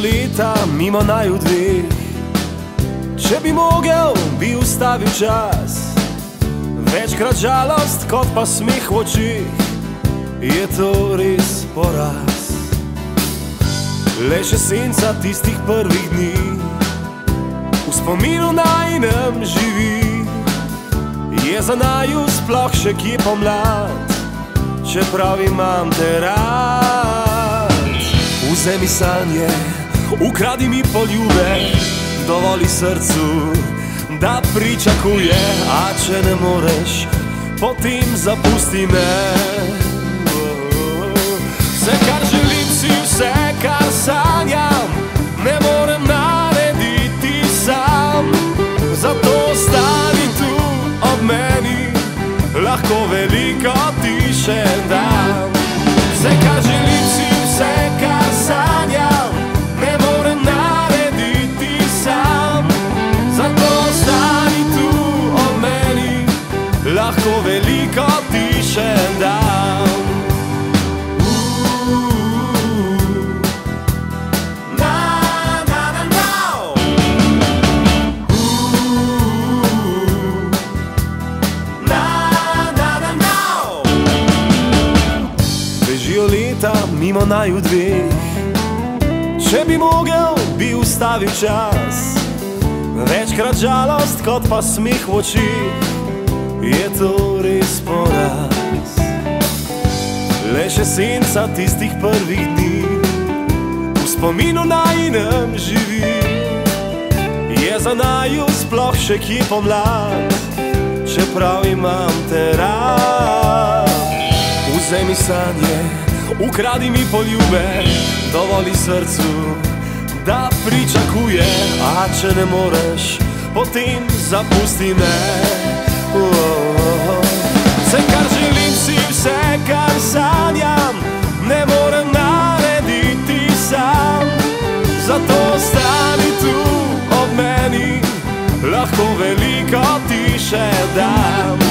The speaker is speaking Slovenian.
leta mimo naju dveh. Če bi mogel, bi ustavil čas. Večkrat žalost, kot pa smeh v očih, je to res poraz. Le še senca tistih prvih dni, v spominu najnem živi, je za naju sploh še kje pomlad, čeprav imam te rad. Vzemi sanje, ukradi mi poljube, dovoli srcu, da pričakuje, a če ne moreš, potem zapusti me. Vse, kar želim, si vse, kar sanjam, ne morem narediti sam. Zato ostani tu ob meni, lahko veliko ti še dam. Vse, kar želim, si vse, kar sanjam, leta mimo naju dveh. Če bi mogel, bi ustavil čas. Večkrat žalost, kot pa smeh v očih, je to res poraz. Le še senca tistih prvih dni, v spominu najnem živi, je za naju sploh še kje pomlad, čeprav imam te rad. Vzemi sanje, ukradi mi poljube, dovoli srcu, da pričakuje, a če ne moreš, potem zapusti me. Oh, oh, oh. Vse, kar želim, si vse, kar sanjam, ne morem narediti sam. Zato ostani tu ob meni, lahko veliko ti še dam.